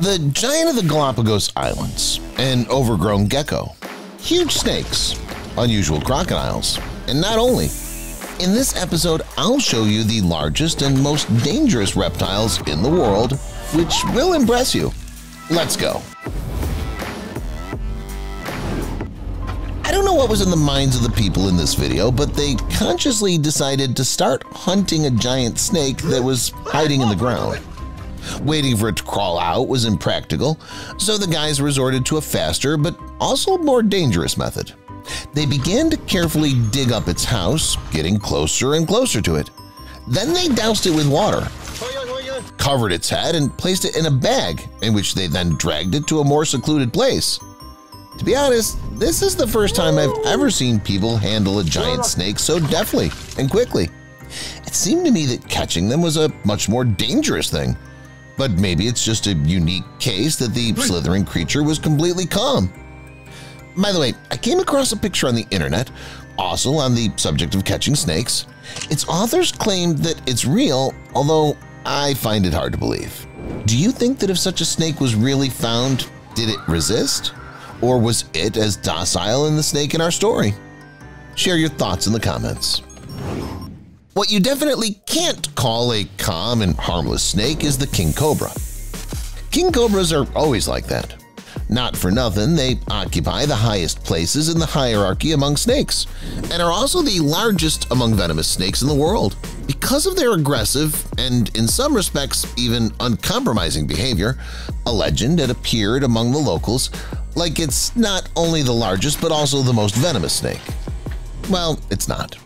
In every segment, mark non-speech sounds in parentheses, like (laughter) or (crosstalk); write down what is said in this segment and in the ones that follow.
The giant of the Galapagos Islands, an overgrown gecko, huge snakes, unusual crocodiles, and not only. In this episode, I'll show you the largest and most dangerous reptiles in the world, which will impress you. Let's go. I don't know what was in the minds of the people in this video, but they consciously decided to start hunting a giant snake that was hiding in the ground. Waiting for it to crawl out was impractical, so the guys resorted to a faster but also more dangerous method. They began to carefully dig up its house, getting closer and closer to it. Then they doused it with water, covered its head, and placed it in a bag, in which they then dragged it to a more secluded place. To be honest, this is the first time I've ever seen people handle a giant snake so deftly and quickly. It seemed to me that catching them was a much more dangerous thing. But maybe it's just a unique case that the hmm. slithering creature was completely calm. By the way, I came across a picture on the internet, also on the subject of catching snakes. Its authors claimed that it's real, although I find it hard to believe. Do you think that if such a snake was really found, did it resist? Or was it as docile in the snake in our story? Share your thoughts in the comments. What you definitely can't call a calm and harmless snake is the king cobra. King cobras are always like that. Not for nothing, they occupy the highest places in the hierarchy among snakes and are also the largest among venomous snakes in the world. Because of their aggressive and, in some respects, even uncompromising behavior, a legend had appeared among the locals like it's not only the largest but also the most venomous snake. Well, it's not.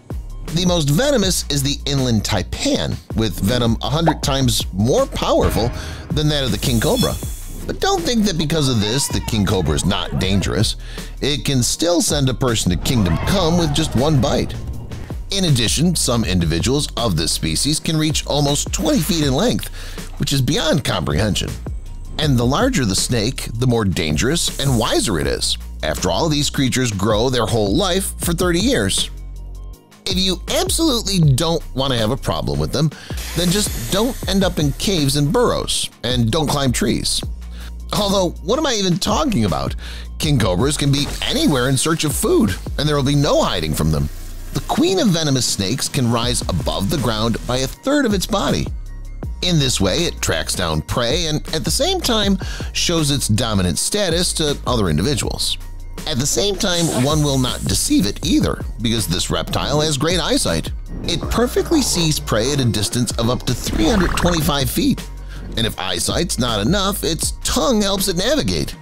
The most venomous is the inland taipan, with venom 100 times more powerful than that of the king cobra. But don't think that because of this the king cobra is not dangerous. It can still send a person to kingdom come with just one bite. In addition, some individuals of this species can reach almost 20 feet in length, which is beyond comprehension. And the larger the snake, the more dangerous and wiser it is. After all, these creatures grow their whole life for 30 years. If you absolutely don't want to have a problem with them, then just don't end up in caves and burrows, and don't climb trees. Although, what am I even talking about? King cobras can be anywhere in search of food, and there will be no hiding from them. The queen of venomous snakes can rise above the ground by a third of its body. In this way, it tracks down prey and at the same time shows its dominant status to other individuals. At the same time, one will not deceive it either, because this reptile has great eyesight. It perfectly sees prey at a distance of up to 325 feet, and if eyesight's not enough, its tongue helps it navigate.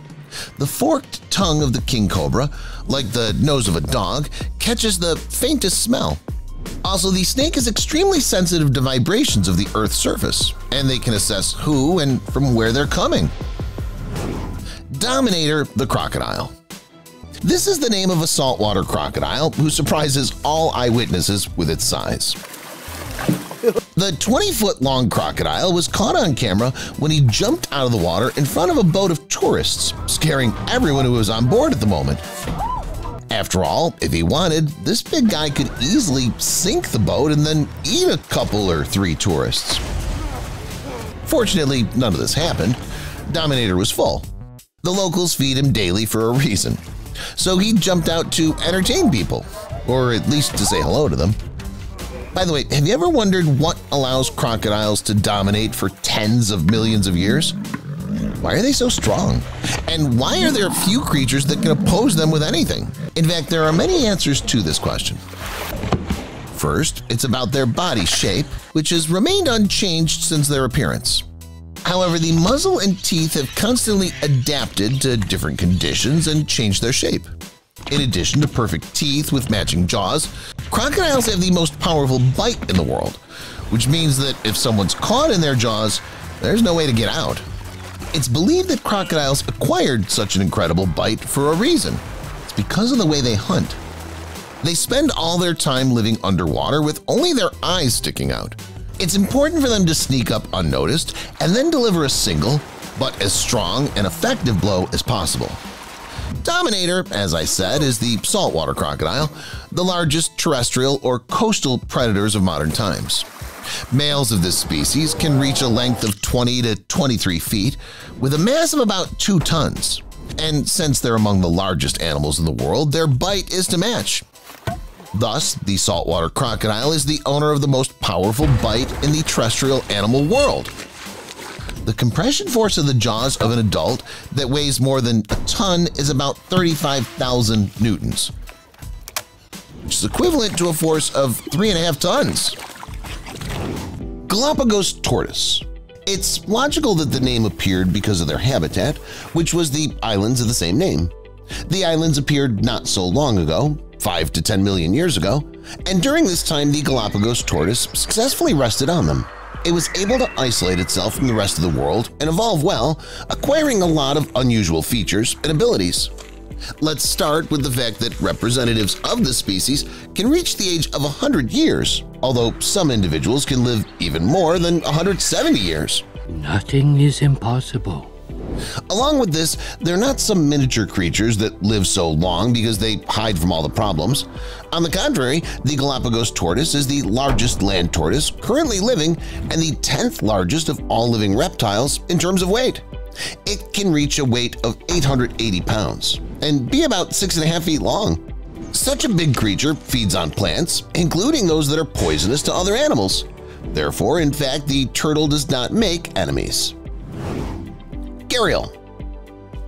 The forked tongue of the king cobra, like the nose of a dog, catches the faintest smell. Also, the snake is extremely sensitive to vibrations of the Earth's surface, and they can assess who and from where they're coming. Dominator the Crocodile this is the name of a saltwater crocodile who surprises all eyewitnesses with its size. The 20-foot-long crocodile was caught on camera when he jumped out of the water in front of a boat of tourists, scaring everyone who was on board at the moment. After all, if he wanted, this big guy could easily sink the boat and then eat a couple or three tourists. Fortunately, none of this happened. Dominator was full. The locals feed him daily for a reason so he jumped out to entertain people, or at least to say hello to them. By the way, have you ever wondered what allows crocodiles to dominate for tens of millions of years? Why are they so strong? And why are there few creatures that can oppose them with anything? In fact, there are many answers to this question. First, it's about their body shape, which has remained unchanged since their appearance. However, the muzzle and teeth have constantly adapted to different conditions and changed their shape. In addition to perfect teeth with matching jaws, crocodiles have the most powerful bite in the world, which means that if someone's caught in their jaws, there's no way to get out. It's believed that crocodiles acquired such an incredible bite for a reason. It's because of the way they hunt. They spend all their time living underwater with only their eyes sticking out, it's important for them to sneak up unnoticed and then deliver a single, but as strong and effective blow as possible. Dominator, as I said, is the saltwater crocodile, the largest terrestrial or coastal predators of modern times. Males of this species can reach a length of 20 to 23 feet with a mass of about 2 tons. And since they're among the largest animals in the world, their bite is to match. Thus, the saltwater crocodile is the owner of the most powerful bite in the terrestrial animal world. The compression force of the jaws of an adult that weighs more than a ton is about 35,000 newtons, which is equivalent to a force of 3.5 tons. Galapagos tortoise. It's logical that the name appeared because of their habitat, which was the islands of the same name. The islands appeared not so long ago, 5 to 10 million years ago, and during this time the Galapagos tortoise successfully rested on them. It was able to isolate itself from the rest of the world and evolve well, acquiring a lot of unusual features and abilities. Let's start with the fact that representatives of the species can reach the age of 100 years, although some individuals can live even more than 170 years. Nothing is impossible. Along with this, they're not some miniature creatures that live so long because they hide from all the problems. On the contrary, the Galapagos tortoise is the largest land tortoise currently living and the 10th largest of all living reptiles in terms of weight. It can reach a weight of 880 pounds and be about 6.5 feet long. Such a big creature feeds on plants, including those that are poisonous to other animals. Therefore, in fact, the turtle does not make enemies. Gharial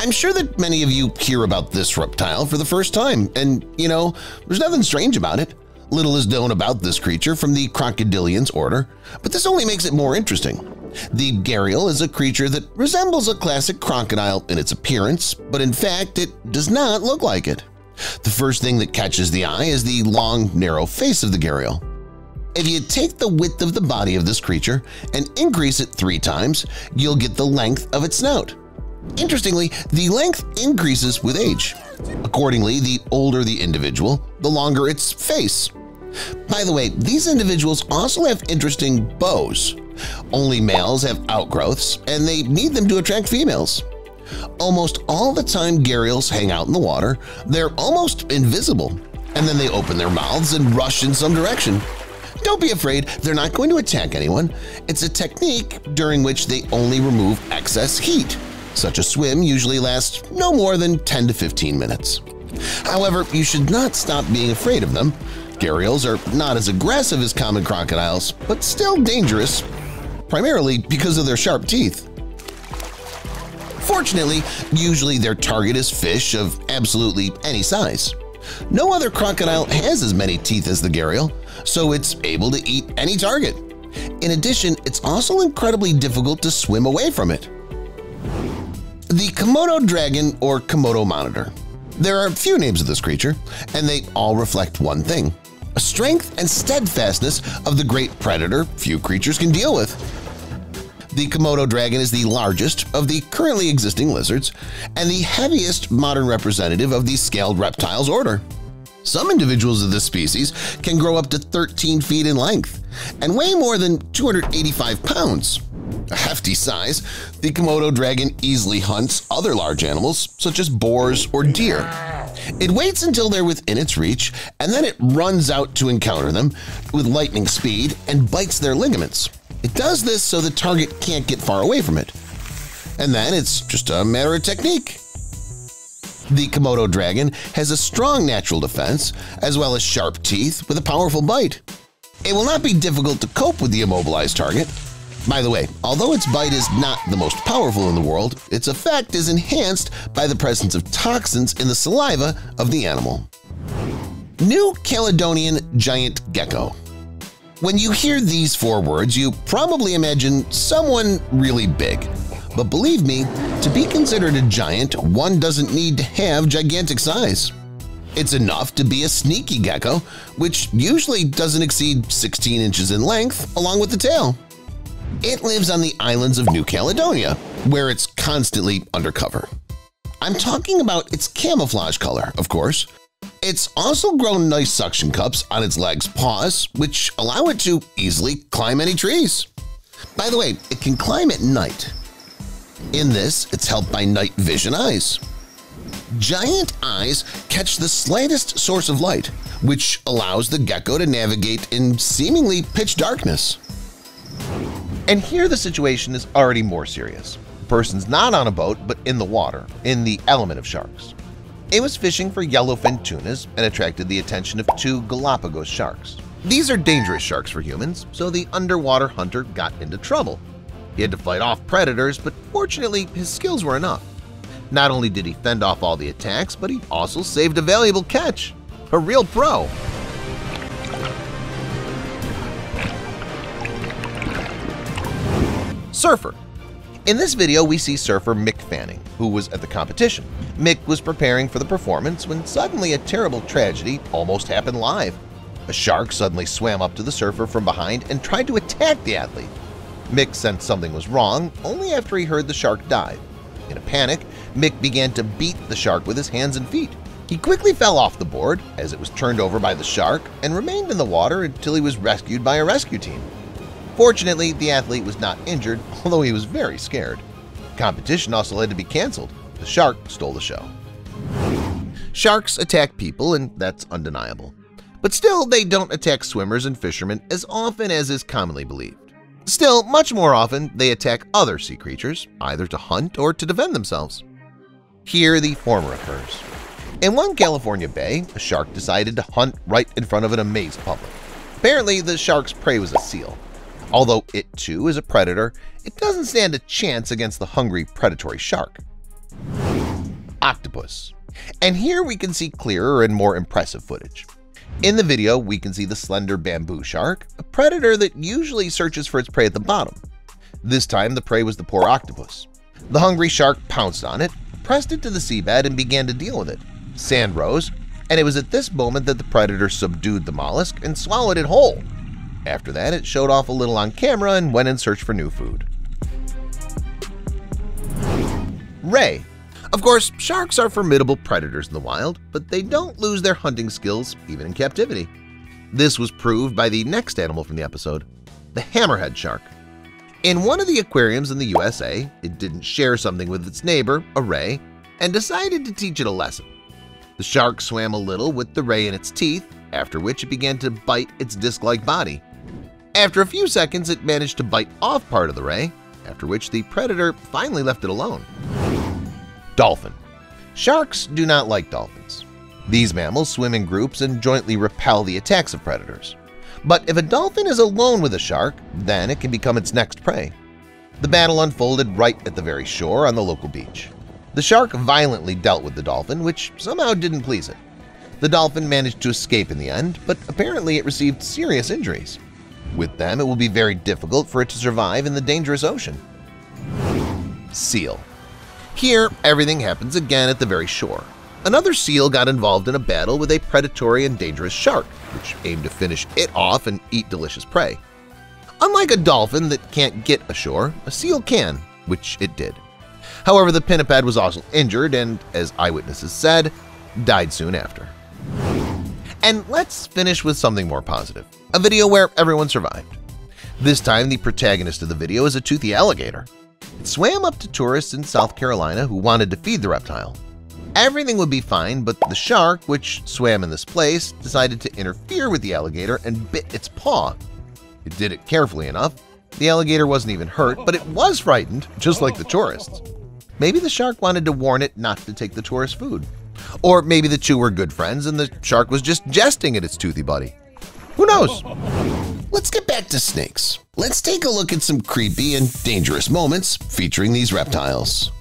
I'm sure that many of you hear about this reptile for the first time, and, you know, there's nothing strange about it. Little is known about this creature from the crocodilians order, but this only makes it more interesting. The gharial is a creature that resembles a classic crocodile in its appearance, but in fact it does not look like it. The first thing that catches the eye is the long, narrow face of the gharial. If you take the width of the body of this creature and increase it three times, you'll get the length of its snout. Interestingly, the length increases with age. Accordingly, the older the individual, the longer its face. By the way, these individuals also have interesting bows. Only males have outgrowths, and they need them to attract females. Almost all the time gharials hang out in the water, they're almost invisible, and then they open their mouths and rush in some direction. Don't be afraid, they're not going to attack anyone. It's a technique during which they only remove excess heat. Such a swim usually lasts no more than 10 to 15 minutes. However, you should not stop being afraid of them. Gharials are not as aggressive as common crocodiles, but still dangerous, primarily because of their sharp teeth. Fortunately, usually their target is fish of absolutely any size. No other crocodile has as many teeth as the gharial, so it's able to eat any target. In addition, it's also incredibly difficult to swim away from it. The Komodo dragon or Komodo monitor. There are a few names of this creature, and they all reflect one thing – a strength and steadfastness of the great predator few creatures can deal with. The Komodo dragon is the largest of the currently existing lizards and the heaviest modern representative of the scaled reptiles order. Some individuals of this species can grow up to 13 feet in length and weigh more than 285 pounds. A hefty size, the Komodo dragon easily hunts other large animals such as boars or deer. It waits until they're within its reach and then it runs out to encounter them with lightning speed and bites their ligaments. It does this so the target can't get far away from it. And then it's just a matter of technique. The Komodo dragon has a strong natural defense as well as sharp teeth with a powerful bite. It will not be difficult to cope with the immobilized target. By the way, although its bite is not the most powerful in the world, its effect is enhanced by the presence of toxins in the saliva of the animal. New Caledonian Giant Gecko When you hear these four words, you probably imagine someone really big. But believe me, to be considered a giant, one doesn't need to have gigantic size. It's enough to be a sneaky gecko, which usually doesn't exceed 16 inches in length along with the tail. It lives on the islands of New Caledonia, where it's constantly undercover. I'm talking about its camouflage color, of course. It's also grown nice suction cups on its legs' paws, which allow it to easily climb any trees. By the way, it can climb at night, in this, it's helped by night vision eyes. Giant eyes catch the slightest source of light, which allows the gecko to navigate in seemingly pitch darkness. And here the situation is already more serious. The person's not on a boat, but in the water, in the element of sharks. It was fishing for yellowfin tunas and attracted the attention of two Galapagos sharks. These are dangerous sharks for humans, so the underwater hunter got into trouble. He had to fight off predators, but fortunately his skills were enough. Not only did he fend off all the attacks, but he also saved a valuable catch. A real pro. Surfer In this video, we see surfer Mick Fanning, who was at the competition. Mick was preparing for the performance when suddenly a terrible tragedy almost happened live. A shark suddenly swam up to the surfer from behind and tried to attack the athlete. Mick sensed something was wrong only after he heard the shark dive. In a panic, Mick began to beat the shark with his hands and feet. He quickly fell off the board as it was turned over by the shark and remained in the water until he was rescued by a rescue team. Fortunately, the athlete was not injured, (laughs) although he was very scared. The competition also had to be canceled. The shark stole the show. Sharks attack people, and that's undeniable. But still, they don't attack swimmers and fishermen as often as is commonly believed. Still, much more often, they attack other sea creatures, either to hunt or to defend themselves. Here, the former occurs. In one California bay, a shark decided to hunt right in front of an amazed public. Apparently, the shark's prey was a seal. Although it too is a predator, it doesn't stand a chance against the hungry predatory shark. Octopus. And here we can see clearer and more impressive footage. In the video, we can see the slender bamboo shark, a predator that usually searches for its prey at the bottom. This time, the prey was the poor octopus. The hungry shark pounced on it, pressed it to the seabed, and began to deal with it. Sand rose, and it was at this moment that the predator subdued the mollusk and swallowed it whole. After that, it showed off a little on camera and went in search for new food. Ray Of course, sharks are formidable predators in the wild, but they don't lose their hunting skills even in captivity. This was proved by the next animal from the episode, the hammerhead shark. In one of the aquariums in the USA, it didn't share something with its neighbor, a ray, and decided to teach it a lesson. The shark swam a little with the ray in its teeth, after which it began to bite its disc-like body. After a few seconds, it managed to bite off part of the ray, after which the predator finally left it alone. Dolphin Sharks do not like dolphins. These mammals swim in groups and jointly repel the attacks of predators. But if a dolphin is alone with a shark, then it can become its next prey. The battle unfolded right at the very shore on the local beach. The shark violently dealt with the dolphin, which somehow didn't please it. The dolphin managed to escape in the end, but apparently it received serious injuries. With them, it will be very difficult for it to survive in the dangerous ocean. Seal Here, everything happens again at the very shore. Another seal got involved in a battle with a predatory and dangerous shark, which aimed to finish it off and eat delicious prey. Unlike a dolphin that can't get ashore, a seal can, which it did. However, the pinniped was also injured and, as eyewitnesses said, died soon after. And let's finish with something more positive, a video where everyone survived. This time, the protagonist of the video is a toothy alligator. It swam up to tourists in South Carolina who wanted to feed the reptile. Everything would be fine, but the shark, which swam in this place, decided to interfere with the alligator and bit its paw. It did it carefully enough. The alligator wasn't even hurt, but it was frightened, just like the tourists. Maybe the shark wanted to warn it not to take the tourist food. Or maybe the two were good friends and the shark was just jesting at its toothy buddy. Who knows? Let's get back to snakes. Let's take a look at some creepy and dangerous moments featuring these reptiles.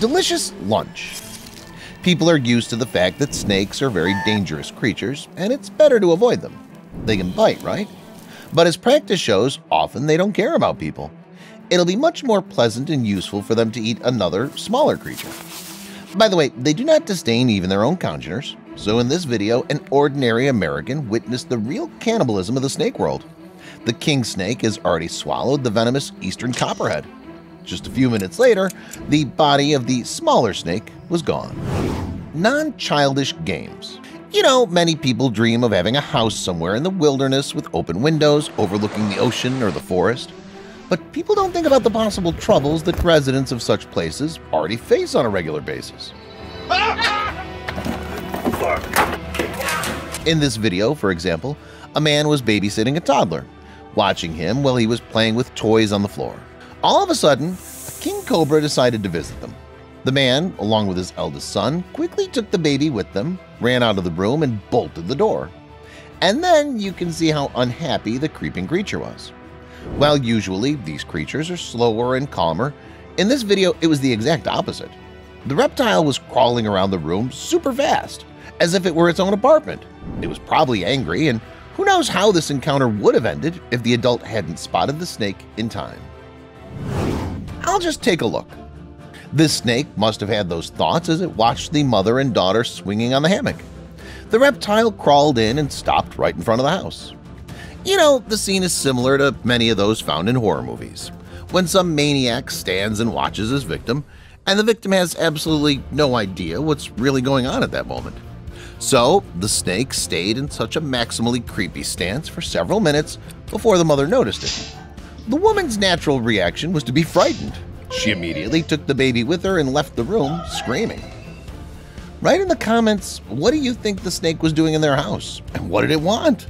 Delicious lunch. People are used to the fact that snakes are very dangerous creatures and it's better to avoid them. They can bite, right? But as practice shows, often they don't care about people. It'll be much more pleasant and useful for them to eat another, smaller creature. By the way, they do not disdain even their own congeners, so in this video, an ordinary American witnessed the real cannibalism of the snake world. The king snake has already swallowed the venomous eastern copperhead. Just a few minutes later, the body of the smaller snake was gone. Non-childish games You know, many people dream of having a house somewhere in the wilderness with open windows overlooking the ocean or the forest. But people don't think about the possible troubles that residents of such places already face on a regular basis. (laughs) In this video, for example, a man was babysitting a toddler. watching him while he was playing with toys on the floor. All of a sudden, a king cobra decided to visit them. The man, along with his eldest son, quickly took the baby with them, ran out of the room, and bolted the door. And then you can see how unhappy the creeping creature was. While usually these creatures are slower and calmer, in this video it was the exact opposite. The reptile was crawling around the room super fast, as if it were its own apartment. It was probably angry, and who knows how this encounter would have ended if the adult hadn't spotted the snake in time. I'll just take a look. This snake must have had those thoughts as it watched the mother and daughter swinging on the hammock. The reptile crawled in and stopped right in front of the house. You know, the scene is similar to many of those found in horror movies, when some maniac stands and watches his victim, and the victim has absolutely no idea what's really going on at that moment. So the snake stayed in such a maximally creepy stance for several minutes before the mother noticed it. The woman's natural reaction was to be frightened. She immediately took the baby with her and left the room, screaming. Write in the comments, what do you think the snake was doing in their house? And what did it want?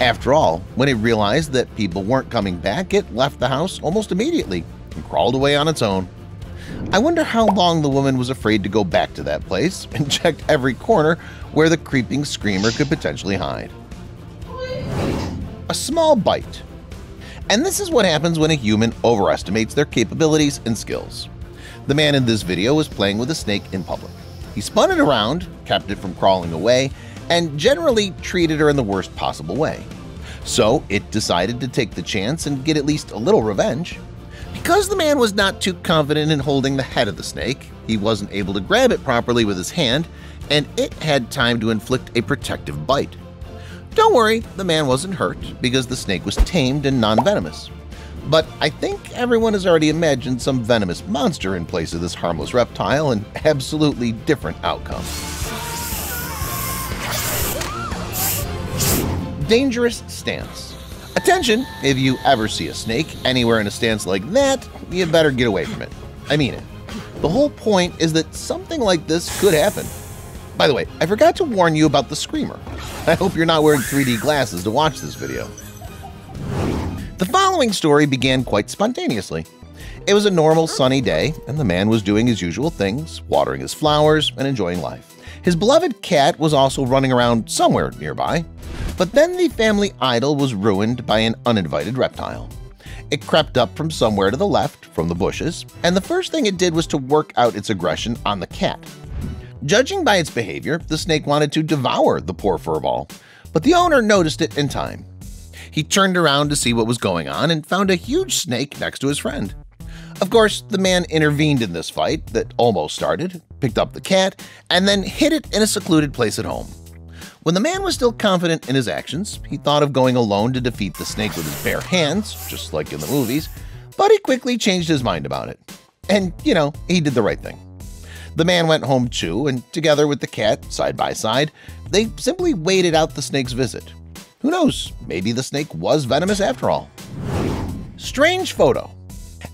After all, when it realized that people weren't coming back, it left the house almost immediately and crawled away on its own. I wonder how long the woman was afraid to go back to that place (laughs) and checked every corner where the creeping screamer could potentially hide. A small bite. And this is what happens when a human overestimates their capabilities and skills. The man in this video was playing with a snake in public. He spun it around, kept it from crawling away, and generally treated her in the worst possible way. So it decided to take the chance and get at least a little revenge. Because the man was not too confident in holding the head of the snake, he wasn't able to grab it properly with his hand, and it had time to inflict a protective bite. Don't worry, the man wasn't hurt because the snake was tamed and non-venomous. But I think everyone has already imagined some venomous monster in place of this harmless reptile an absolutely different outcome. Dangerous stance. Attention, if you ever see a snake anywhere in a stance like that, you better get away from it. I mean it. The whole point is that something like this could happen. By the way, I forgot to warn you about the screamer. I hope you're not wearing 3D glasses to watch this video. The following story began quite spontaneously. It was a normal sunny day, and the man was doing his usual things, watering his flowers and enjoying life. His beloved cat was also running around somewhere nearby. But then the family idyll was ruined by an uninvited reptile. It crept up from somewhere to the left, from the bushes, and the first thing it did was to work out its aggression on the cat. Judging by its behavior, the snake wanted to devour the poor furball, but the owner noticed it in time. He turned around to see what was going on and found a huge snake next to his friend. Of course, the man intervened in this fight that almost started, picked up the cat, and then hid it in a secluded place at home. When the man was still confident in his actions, he thought of going alone to defeat the snake with his bare hands, just like in the movies, but he quickly changed his mind about it. And, you know, he did the right thing. The man went home too, and together with the cat, side by side, they simply waited out the snake's visit. Who knows, maybe the snake was venomous after all. Strange photo.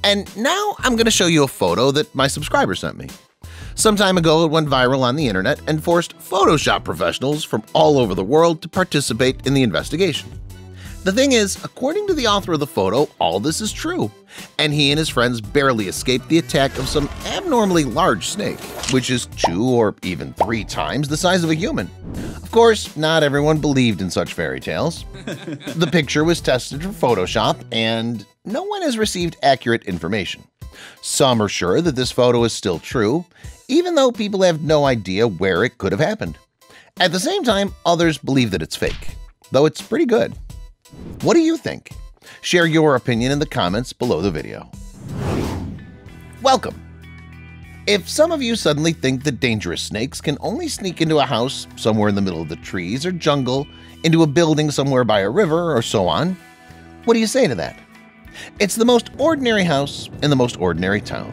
And now I'm going to show you a photo that my subscriber sent me. Some time ago, it went viral on the internet and forced Photoshop professionals from all over the world to participate in the investigation. The thing is, according to the author of the photo, all this is true, and he and his friends barely escaped the attack of some abnormally large snake, which is two or even three times the size of a human. Of course, not everyone believed in such fairy tales. the picture was tested for Photoshop, and no one has received accurate information. Some are sure that this photo is still true, even though people have no idea where it could have happened. At the same time, others believe that it's fake, though it's pretty good. What do you think? Share your opinion in the comments below the video. Welcome! If some of you suddenly think that dangerous snakes can only sneak into a house somewhere in the middle of the trees or jungle, into a building somewhere by a river, or so on, what do you say to that? It's the most ordinary house in the most ordinary town.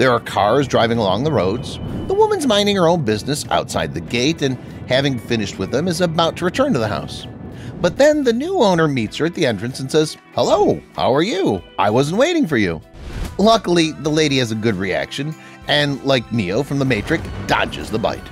There are cars driving along the roads. The woman's minding her own business outside the gate and, having finished with them, is about to return to the house. But then the new owner meets her at the entrance and says, Hello, how are you? I wasn't waiting for you. Luckily, the lady has a good reaction and, like Neo from The Matrix, dodges the bite.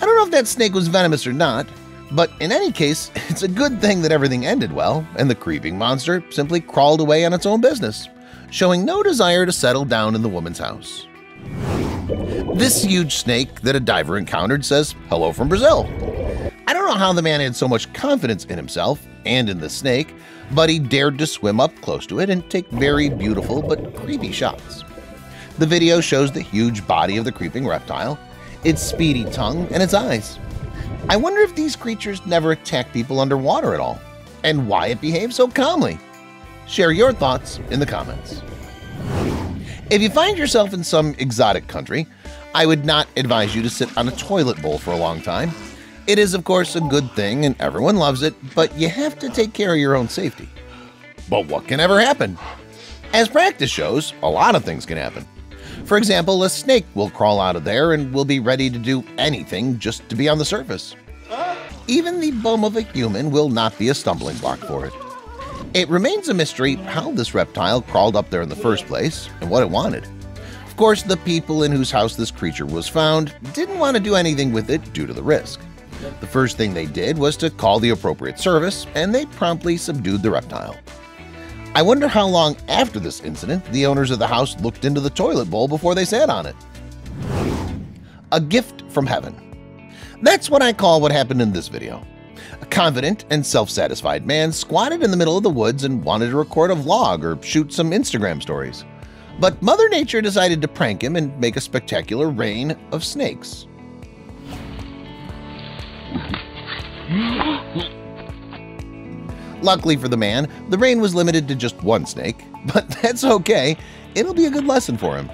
I don't know if that snake was venomous or not, But in any case, (laughs) it's a good thing that everything ended well and the creeping monster simply crawled away on its own business, showing no desire to settle down in the woman's house. This huge snake that a diver encountered says hello from Brazil. I don't know how the man had so much confidence in himself and in the snake, but he dared to swim up close to it and take very beautiful but creepy shots. The video shows the huge body of the creeping reptile, its speedy tongue, and its eyes. I wonder if these creatures never attack people underwater at all, and why it behaves so calmly. Share your thoughts in the comments. If you find yourself in some exotic country, I would not advise you to sit on a toilet bowl for a long time. It is, of course, a good thing and everyone loves it, but you have to take care of your own safety. But what can ever happen? As practice shows, a lot of things can happen. For example, a snake will crawl out of there and will be ready to do anything just to be on the surface. Even the bum of a human will not be a stumbling block for it. It remains a mystery how this reptile crawled up there in the first place and what it wanted. Of course, the people in whose house this creature was found didn't want to do anything with it due to the risk. The first thing they did was to call the appropriate service, and they promptly subdued the reptile. I wonder how long after this incident the owners of the house looked into the toilet bowl before they sat on it. A gift from heaven. That's what I call what happened in this video. A confident and self-satisfied man squatted in the middle of the woods and wanted to record a vlog or shoot some Instagram stories. But Mother Nature decided to prank him and make a spectacular rain of snakes. Luckily for the man, the rain was limited to just one snake, but (laughs) that's okay. It'll be a good lesson for him.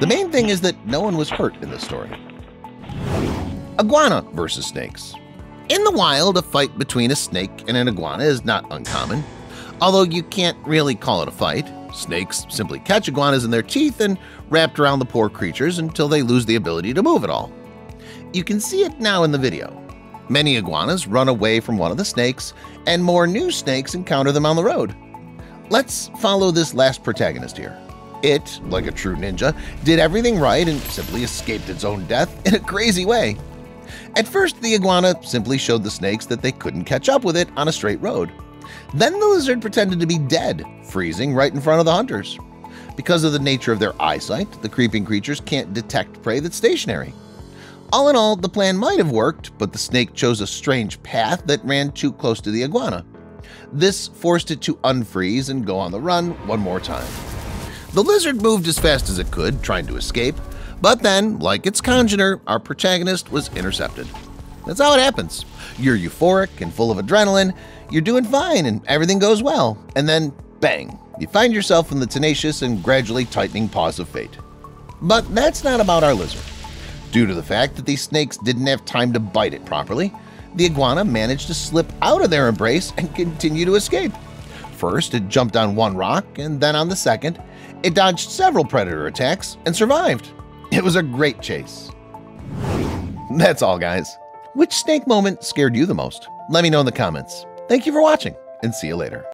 The main thing is that no one was hurt in this story. Iguana versus snakes. In the wild, a fight between a snake and an iguana is not uncommon. Although you can't really call it a fight, snakes simply catch iguanas in their teeth and wrap around the poor creatures until they lose the ability to move at all. You can see it now in the video. Many iguanas run away from one of the snakes, and more new snakes encounter them on the road. Let's follow this last protagonist here. It, like a true ninja, did everything right and simply escaped its own death in a crazy way. At first, the iguana simply showed the snakes that they couldn't catch up with it on a straight road. Then the lizard pretended to be dead, freezing right in front of the hunters. Because of the nature of their eyesight, the creeping creatures can't detect prey that's stationary. All in all, the plan might have worked, but the snake chose a strange path that ran too close to the iguana. This forced it to unfreeze and go on the run one more time. The lizard moved as fast as it could, trying to escape, but then, like its congener, our protagonist was intercepted. That's how it happens. You're euphoric and full of adrenaline, you're doing fine and everything goes well, and then bang, you find yourself in the tenacious and gradually tightening paws of fate. But that's not about our lizard. Due to the fact that these snakes didn't have time to bite it properly, the iguana managed to slip out of their embrace and continue to escape. First, it jumped on one rock, and then on the second. It dodged several predator attacks and survived. It was a great chase. That's all, guys. Which snake moment scared you the most? Let me know in the comments. Thank you for watching, and see you later.